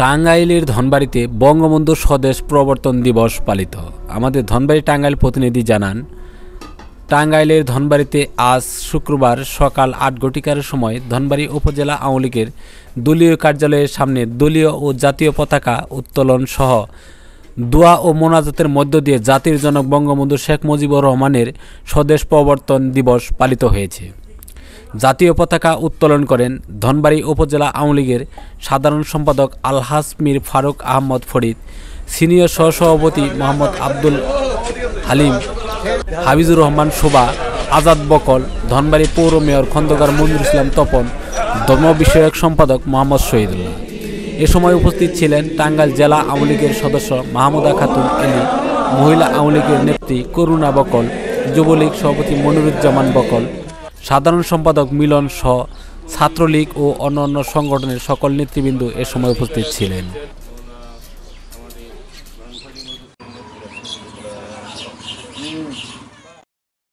টাঙ্গাইলের ধনবাড়িতে বঙ্গবন্ধু স্বদেশ প্রবর্তন দিবস পালিত। আমাদের ধনবাড়ি টাঙ্গাইল প্রতিনিধি জানান, টাঙ্গাইলের ধনবাড়িতে আজ শুক্রবার সকাল আট ঘটিকার সময় ধনবাড়ি উপজেলা আওয়ামী লীগের দলীয় কার্যালয়ের সামনে দলীয় ও জাতীয় পতাকা উত্তোলন সহ দোয়া ও মোনাজাতের মধ্য দিয়ে জাতির জনক বঙ্গবন্ধু শেখ মুজিবুর রহমানের স্বদেশ প্রবর্তন দিবস পালিত হয়েছে। জাতীয় পতাকা উত্তোলন করেন ধনবাড়ি উপজেলা আওয়ামী লীগের সাধারণ সম্পাদক আলহাস মীর ফারুক আহমদ ফরিদ, সিনিয়র সহসভাপতি মোহাম্মদ আব্দুল হালিম হাবিজুর রহমান শোভা আজাদ বকল, ধনবাড়ি পৌর মেয়র খন্দকার মঞ্জুর ইসলাম তপন, ধর্ম বিষয়ক সম্পাদক মোহাম্মদ শহীদুল্লাহ। এ সময় উপস্থিত ছিলেন টাঙ্গাইল জেলা আওয়ামী লীগের সদস্য মাহমুদা খাতুন এলি, মহিলা আওয়ামী লীগের নেত্রী করুণা বকল, যুবলীগ সভাপতি মনিরুজ্জামান বকল সাধারণ সম্পাদক মিলন স ছাত্রলীগ ও অন্যান্য সংগঠনের সকল নেতৃবৃন্দ এ সময় উপস্থিত ছিলেন Mm.